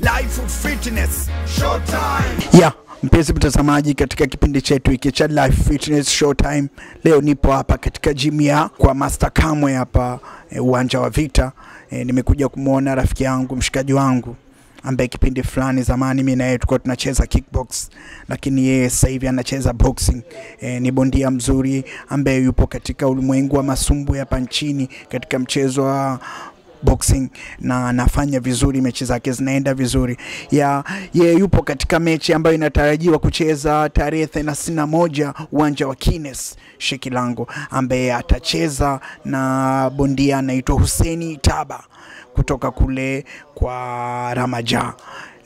Life of Fitness Showtime. Yeah, mpenzi mtazamaji, katika kipindi chetu hiki cha Life Fitness Showtime, leo nipo hapa katika gym ya kwa Master Kamwe hapa eh, uwanja wa Vita. E, nimekuja kumwona rafiki yangu mshikaji wangu ambaye kipindi fulani zamani mimi na yeye tulikuwa tunacheza kickbox, lakini yeye sasa hivi anacheza boxing. E, ni bondia mzuri ambaye yupo katika ulimwengu wa masumbu hapa nchini katika mchezo wa boxing na anafanya vizuri, mechi zake zinaenda vizuri. Ya ye yupo katika mechi ambayo inatarajiwa kucheza tarehe 31 uwanja wa Kines Shekilango, ambaye atacheza na bondia anaitwa Huseni Taba kutoka kule kwa Ramaja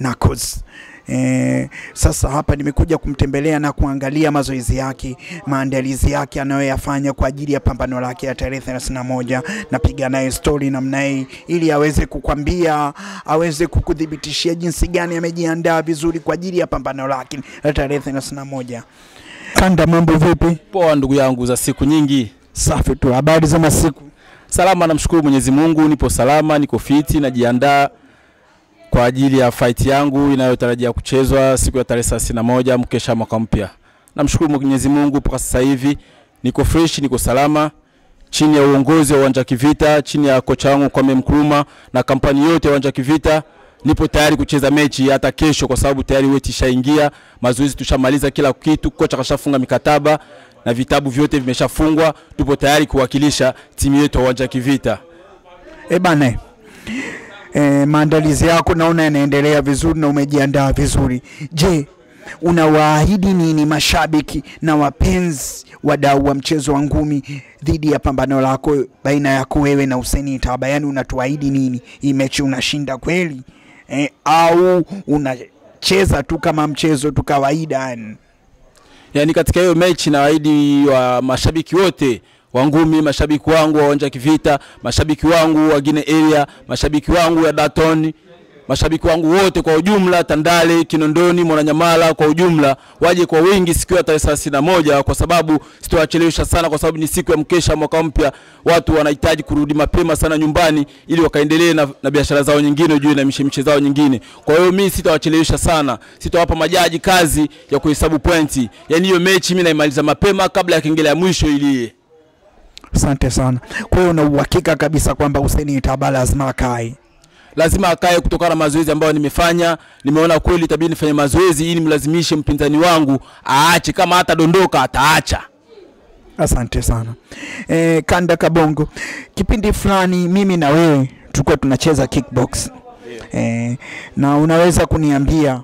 Nakos. E, sasa hapa nimekuja kumtembelea na kuangalia mazoezi yake, maandalizi yake anayoyafanya kwa ajili ya pambano lake ya tarehe 31. Napiga naye story namna hii ili aweze kukwambia, aweze kukudhibitishia jinsi gani amejiandaa vizuri kwa ajili ya pambano lake la tarehe 31. Kanda, mambo vipi? Poa ndugu yangu, za siku nyingi. Safi tu, habari za masiku? Salama, namshukuru Mwenyezi Mungu, nipo salama, niko fiti, najiandaa kwa ajili ya fight yangu inayotarajia kuchezwa siku ya tarehe 31 mkesha mwaka mpya. Namshukuru Mwenyezi Mungu, mpaka sasa hivi niko fresh, niko salama chini ya uongozi wa uwanja Kivita, chini ya kocha wangu Kwame Nkrumah na kampani yote ya uwanja Kivita. Nipo tayari kucheza mechi hata kesho, kwa sababu tayari weti ishaingia, mazoezi tushamaliza kila kitu, kocha kashafunga mikataba na vitabu vyote vimeshafungwa. Tupo tayari kuwakilisha timu yetu ya uwanja Kivita. E bana, e, maandalizi yako naona yanaendelea vizuri na umejiandaa vizuri. Je, unawaahidi nini mashabiki na wapenzi wadau wa mchezo wa ngumi dhidi ya pambano lako baina yako wewe na Hussein Taba? Yani unatuahidi nini? Hii mechi unashinda kweli e, au unacheza tu kama mchezo tu kawaida yani? Yaani katika hiyo mechi nawaahidi wa mashabiki wote wa ngumi, mashabiki wangu wa Wanja Kivita, mashabiki wangu wa Gine area, mashabiki wangu ya Daton, mashabiki wangu wote kwa ujumla, Tandale, Kinondoni, Mwananyamala kwa ujumla, waje kwa wingi siku ya tarehe thelathini na moja kwa sababu sitowachelewesha sana, kwa sababu ni siku ya mkesha mwaka mpya. Watu wanahitaji kurudi mapema sana nyumbani ili wakaendelee na, na biashara zao nyingine, juu na mishemishe zao nyingine. Kwa hiyo mimi sitawachelewesha sana, sitawapa majaji kazi ya kuhesabu pointi. Yani hiyo mechi mimi naimaliza mapema kabla ya kengele ya mwisho ili Asante sana. Kwa hiyo una uhakika kabisa kwamba Hussein Tabala lazima akae? lazima akae kutokana na mazoezi ambayo nimefanya. Nimeona kweli itabidi nifanye mazoezi ili mlazimishe mpinzani wangu aache, kama hata dondoka ataacha. Asante sana. E, Kanda Kabongo, kipindi fulani mimi na wewe tulikuwa tunacheza kickbox. E, na unaweza kuniambia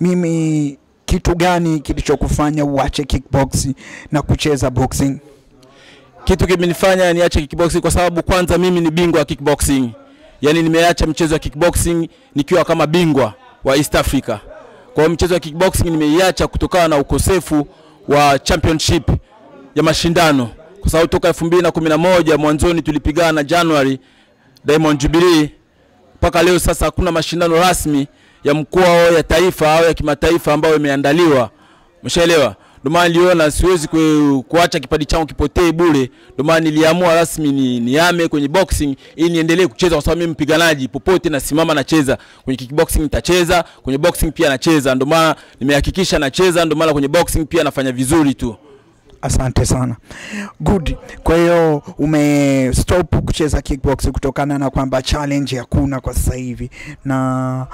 mimi kitu gani kilichokufanya uache kickbox na kucheza boxing? Kitu kimenifanya niache kickboxing kwa sababu kwanza mimi ni bingwa wa kickboxing, yaani nimeacha mchezo wa kickboxing nikiwa kama bingwa wa East Africa. Kwa hiyo mchezo wa kickboxing nimeiacha kutokana na ukosefu wa championship ya mashindano, kwa sababu toka 2011 mwanzoni tulipigana January Diamond Jubilee mpaka leo sasa hakuna mashindano rasmi ya mkoa au ya taifa au ya kimataifa ambayo imeandaliwa. Umeshaelewa? Ndio maana niliona siwezi kuacha kipaji changu kipotee bure. Ndio maana niliamua rasmi ni niame kwenye boxing ili niendelee kucheza, kwa sababu mimi mpiganaji, popote nasimama nacheza. Kwenye kickboxing nitacheza, kwenye boxing pia nacheza. Ndio maana nimehakikisha nacheza, ndio maana kwenye boxing pia nafanya vizuri tu. Asante sana. Good. Kwa hiyo ume stop kucheza kickbox kutokana na kwamba challenge hakuna kwa sasa hivi, na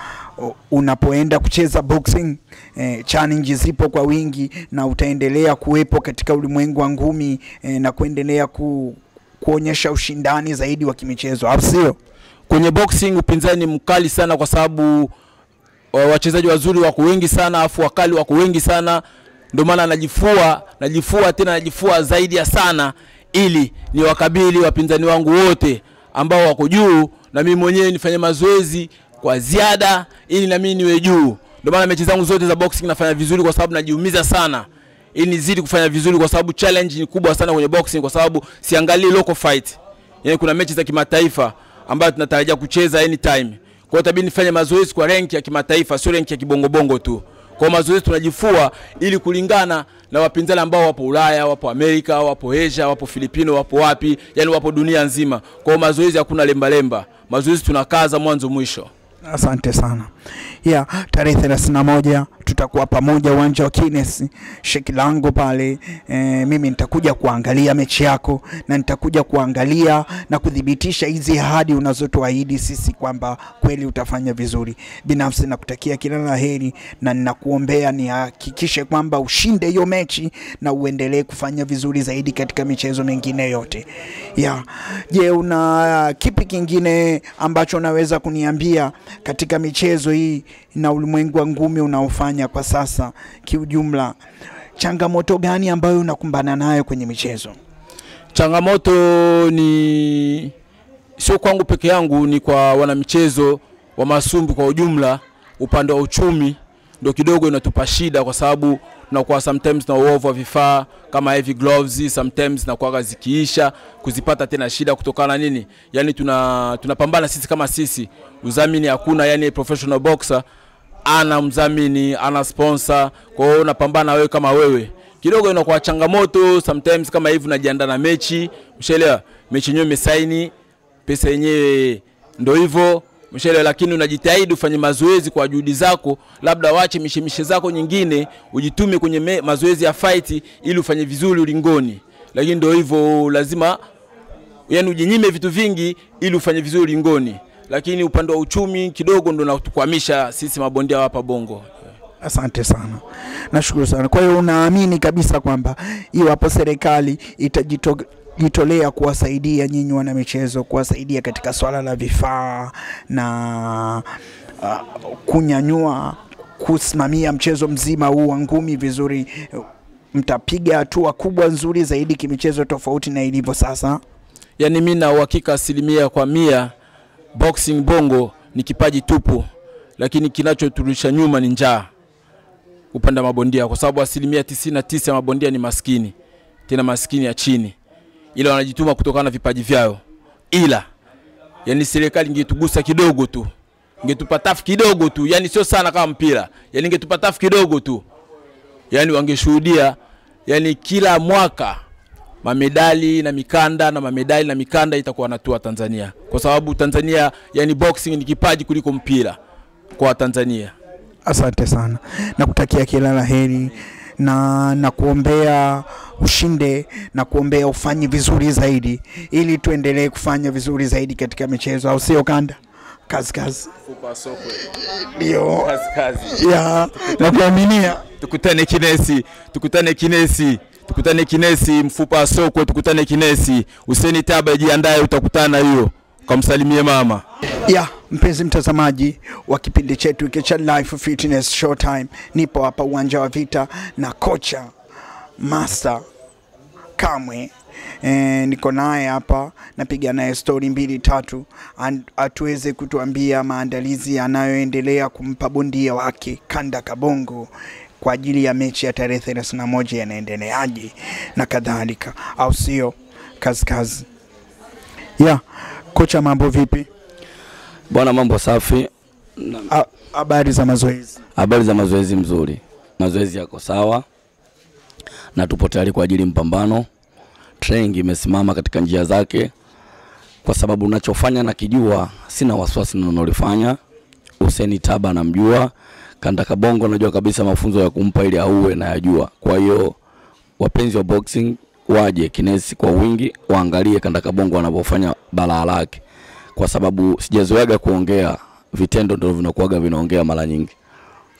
unapoenda kucheza boxing eh, challenge zipo kwa wingi na utaendelea kuwepo katika ulimwengu wa ngumi eh, na kuendelea ku, kuonyesha ushindani zaidi wa kimichezo, au sio? Kwenye boxing upinzani ni mkali sana, kwa sababu wachezaji wazuri wako wengi sana, afu wakali wako wengi sana. Ndio maana najifua najifua tena najifua zaidi ya sana, ili ni wakabili wapinzani wangu wote ambao wako juu, na mimi mwenyewe nifanye mazoezi kwa ziada, ili na mimi niwe juu. Ndio maana mechi zangu zote za boxing nafanya vizuri, kwa sababu najiumiza sana ili nizidi kufanya vizuri, kwa sababu challenge ni kubwa sana kwenye boxing, kwa sababu siangalii local fight yani kuna mechi za kimataifa ambayo tunatarajia kucheza anytime. Kwa hiyo itabidi nifanye mazoezi kwa rank ya kimataifa, sio rank ya kibongobongo tu. Kwa mazoezi tunajifua ili kulingana na wapinzani ambao wapo Ulaya, wapo Amerika, wapo Asia, wapo Filipino, wapo wapi, yani wapo dunia nzima. Kwa mazoezi hakuna lembalemba, lemba, mazoezi tunakaza mwanzo mwisho. Asante sana. Ya tarehe 31 tutakuwa pamoja uwanja wa Kines Shekilango pale. E, mimi nitakuja kuangalia mechi yako na nitakuja kuangalia na kuthibitisha hizi ahadi unazotuahidi sisi kwamba kweli utafanya vizuri. Binafsi nakutakia kila la heri na ninakuombea nihakikishe kwamba ushinde hiyo mechi na uendelee kufanya vizuri zaidi katika michezo mingine yote. Ya, je, una kipi kingine ambacho unaweza kuniambia katika michezo hii na ulimwengu wa ngumi unaofanya kwa sasa kiujumla? Changamoto gani ambayo unakumbana nayo kwenye michezo? Changamoto ni sio kwangu peke yangu, ni kwa wanamichezo wa masumbu kwa ujumla. Upande wa uchumi ndio kidogo inatupa shida, kwa sababu tunakuwa sometimes na uovu wa vifaa kama heavy gloves, sometimes nakuwaga zikiisha kuzipata tena shida kutokana na nini, yani tuna tunapambana sisi kama sisi, udhamini hakuna, yani professional boxer ana mdhamini ana sponsor, kwa hiyo unapambana wewe kama wewe. Kidogo inakuwa changamoto sometimes. Kama hivi unajiandaa na mechi, mshaelewa, mechi yenyewe imesaini, pesa yenyewe ndio hivyo, mshaelewa, lakini unajitahidi ufanye mazoezi kwa juhudi zako, labda wache mishemishe zako nyingine, ujitume kwenye mazoezi ya fight ili ufanye vizuri ulingoni, lakini ndio hivyo, lazima yani ujinyime vitu vingi ili ufanye vizuri ulingoni, lakini upande wa uchumi kidogo ndo natukwamisha sisi mabondia hapa Bongo. Asante sana, nashukuru sana. Kwa hiyo unaamini kabisa kwamba iwapo serikali itajitolea kuwasaidia nyinyi wana michezo, kuwasaidia katika swala la vifaa na uh, kunyanyua, kusimamia mchezo mzima huu wa ngumi vizuri, mtapiga hatua kubwa nzuri zaidi kimichezo, tofauti na ilivyo sasa. Yani mimi na uhakika asilimia kwa mia boxing Bongo ni kipaji tupu, lakini kinachoturudisha nyuma ni njaa upande wa mabondia, kwa sababu asilimia tisini na tisa ya mabondia ni maskini, tena maskini ya chini, ila wanajituma kutokana na vipaji vyao. Ila yani serikali ingetugusa kidogo tu, ingetupa tafu kidogo tu, yani sio sana kama mpira, yani ingetupa tafu kidogo tu, yani wangeshuhudia yani kila mwaka mamedali na mikanda na mamedali na mikanda itakuwa natua Tanzania, kwa sababu Tanzania yani boxing ni kipaji kuliko mpira kwa Tanzania. Asante sana, nakutakia kila la heri na kuombea ushinde na kuombea ufanye vizuri zaidi, ili tuendelee kufanya vizuri zaidi katika michezo, au sio? Kanda kazi kazi, ndio Kazi, kazi. ya nakuaminia. Tukutane Kinesi, tukutane Kinesi, tukutane Kinesi, mfupa wa sokwe, tukutane Kinesi. Useni Taba, jiandae, utakutana hiyo, kamsalimie mama. Ya mpenzi mtazamaji wa kipindi chetu hiki cha Life Fitness Showtime, nipo hapa uwanja wa vita na kocha Master Kamwe. E, niko naye hapa napiga naye stori mbili tatu, atuweze kutuambia maandalizi yanayoendelea kumpa bondia wake Kanda Kabongo kwa ajili ya mechi ya tarehe 31 yanaendeleaje na kadhalika, au sio? Kazi kazi. Ya yeah. kocha, mambo vipi? Bwana, mambo safi. Habari za mazoezi? Habari za mazoezi mzuri, mazoezi yako sawa na tupo tayari kwa ajili mpambano. Training imesimama katika njia zake, kwa sababu nachofanya nakijua, sina wasiwasi na nalolifanya. Huseni Taba namjua, Kanda Kabongo najua kabisa mafunzo ya kumpa ili auwe na yajua. Kwa hiyo wapenzi wa boxing waje Kinesi kwa wingi, waangalie Kanda Kabongo anavyofanya balaa lake, kwa sababu sijazoeaga kuongea, vitendo ndio vinakuaga vinaongea mara nyingi.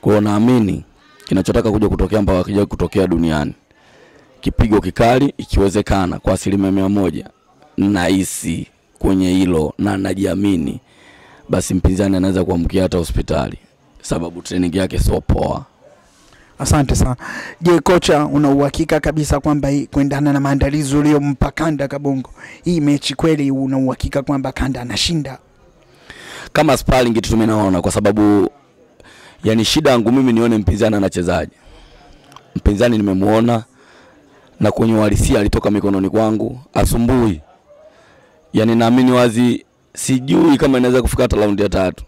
Kwa hiyo naamini kinachotaka kuja kutokea mpaka kija kutokea duniani, kipigo kikali, ikiwezekana kwa asilimia mia moja, nahisi kwenye hilo na najiamini, basi mpinzani anaweza kuamkia hata hospitali, sababu training yake sio poa. Asante sana. Je, kocha, una uhakika kabisa kwamba kuendana na maandalizi uliyompa Kanda Kabongo, hii mechi kweli una uhakika kwamba Kanda anashinda? kama sparring kitu mimi naona, kwa sababu yani shida yangu mimi nione mpinzani anachezaje. Mpinzani nimemuona na kwenye uhalisia alitoka mikononi kwangu asumbui, yani naamini wazi, sijui kama inaweza kufika hata raundi ya tatu.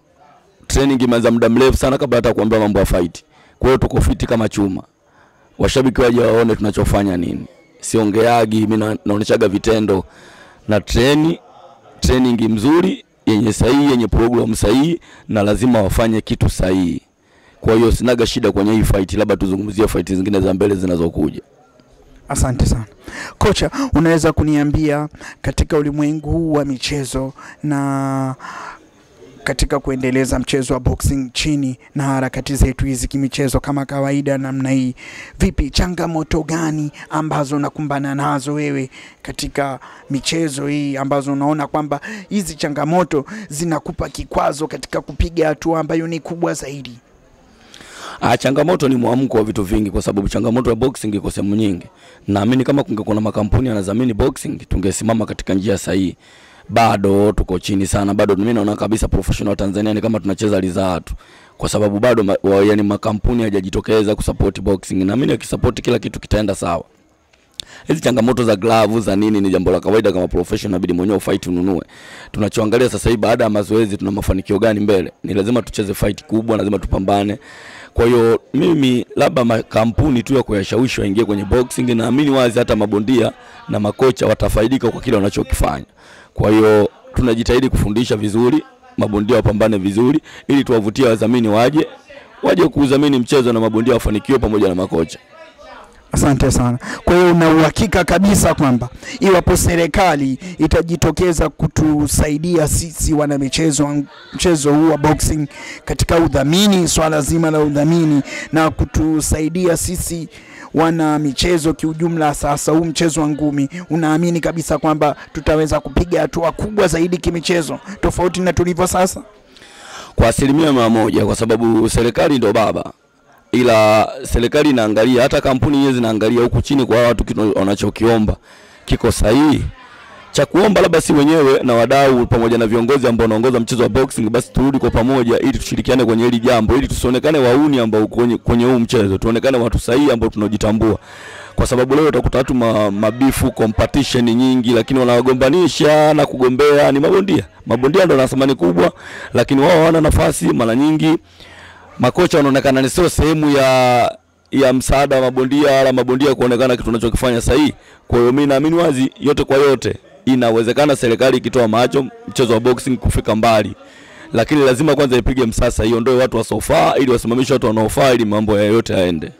Training imeanza muda mrefu sana kabla hata kuambia mambo ya fight. Kwa hiyo tuko fiti kama chuma, washabiki waje waone tunachofanya nini. Siongeagi mimi, na- naoneshaga vitendo na treni training mzuri yenye sahihi, yenye program sahihi, na lazima wafanye kitu sahihi. Kwa hiyo sinaga shida kwenye hii fight, labda tuzungumzie fight zingine za mbele zinazokuja. Asante sana kocha, unaweza kuniambia katika ulimwengu wa michezo na katika kuendeleza mchezo wa boxing chini na harakati zetu hizi kimichezo kama kawaida namna hii, vipi, changamoto gani ambazo unakumbana nazo wewe katika michezo hii ambazo unaona kwamba hizi changamoto zinakupa kikwazo katika kupiga hatua ambayo ni kubwa zaidi? Ah, changamoto ni mwamko wa vitu vingi, kwa sababu changamoto ya boxing iko sehemu nyingi. Naamini kama kungekuwa na makampuni yanadhamini boxing, tungesimama katika njia sahihi. Bado tuko chini sana, bado mimi naona kabisa professional Tanzania ni kama tunacheza rizaa tu, kwa sababu bado ma, wa, yani makampuni hajajitokeza kusupport boxing. na mimi nikisupport kila kitu kitaenda sawa. Hizi changamoto za glavu za nini ni jambo la kawaida, kama professional inabidi mwenyewe fight ununue. Tunachoangalia sasa hivi baada ya mazoezi, tuna mafanikio gani mbele? Ni lazima tucheze fight kubwa, lazima tupambane. Kwa hiyo mimi labda makampuni tu ya kuyashawishi waingie kwenye boxing, naamini wazi hata mabondia na makocha watafaidika kwa kile wanachokifanya. Kwa hiyo tunajitahidi kufundisha vizuri, mabondia wapambane vizuri, ili tuwavutie wadhamini waje waje kuudhamini mchezo na mabondia wafanikiwe pamoja na makocha. Asante sana. Kwa hiyo una uhakika kabisa kwamba iwapo serikali itajitokeza kutusaidia sisi wana michezo mchezo huu wa boxing katika udhamini, swala zima la udhamini na kutusaidia sisi wana michezo kiujumla, sasa huu mchezo wa ngumi, unaamini kabisa kwamba tutaweza kupiga hatua kubwa zaidi kimichezo tofauti na tulivyo sasa? kwa asilimia mia moja kwa sababu serikali ndo baba, ila serikali inaangalia, hata kampuni hizi zinaangalia huku chini kwa watu wanachokiomba kiko sahihi. Cha kuomba labda si wenyewe na wadau pamoja na viongozi ambao wanaongoza mchezo wa boxing, basi turudi kwa pamoja ili tushirikiane kwenye hili jambo, ili tusionekane wauni ambao kwenye, kwenye huu mchezo, tuonekane watu sahihi ambao tunajitambua kwa sababu leo utakuta watu ma, mabifu competition nyingi, lakini wanawagombanisha na kugombea ni mabondia. Mabondia ndio na thamani kubwa, lakini wao hawana nafasi. Mara nyingi makocha wanaonekana ni sio sehemu ya ya msaada wa mabondia wala mabondia kuonekana kitu tunachokifanya sahihi. Kwa hiyo mimi naamini wazi, yote kwa yote, inawezekana serikali ikitoa macho mchezo wa boxing kufika mbali, lakini lazima kwanza ipige msasa, iondoe watu wasofaa ili wasimamishe watu wanaofaa ili mambo yote yaende.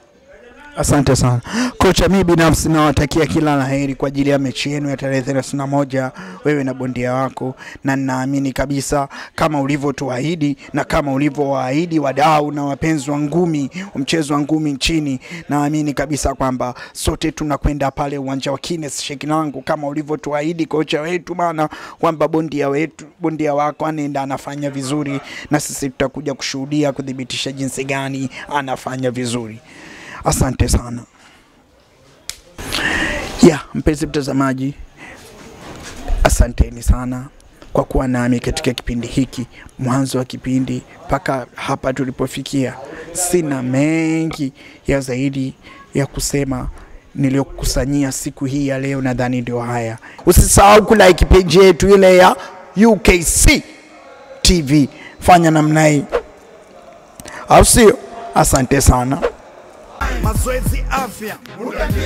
Asante sana. Kocha, mimi binafsi nawatakia kila la heri kwa ajili ya mechi yenu ya tarehe 31 wewe na bondia wako, na ninaamini kabisa kama ulivyotuahidi na kama ulivyowaahidi wadau na wapenzi wa ngumi, mchezo wa ngumi nchini, naamini kabisa kwamba sote tunakwenda pale uwanja wa Kines Shekinango kama ulivyotuahidi kocha wetu bana, kwamba bondia wetu bondia wako anaenda anafanya vizuri, na sisi tutakuja kushuhudia kudhibitisha jinsi gani anafanya vizuri. Asante sana. Ya, mpenzi mtazamaji, asanteni sana kwa kuwa nami katika kipindi hiki, mwanzo wa kipindi mpaka hapa tulipofikia. Sina mengi ya zaidi ya kusema niliyokusanyia siku hii ya leo, nadhani ndio haya. Usisahau kulike page yetu ile ya UKC TV, fanya namna hii, au sio? Asante sana. Mazoezi afya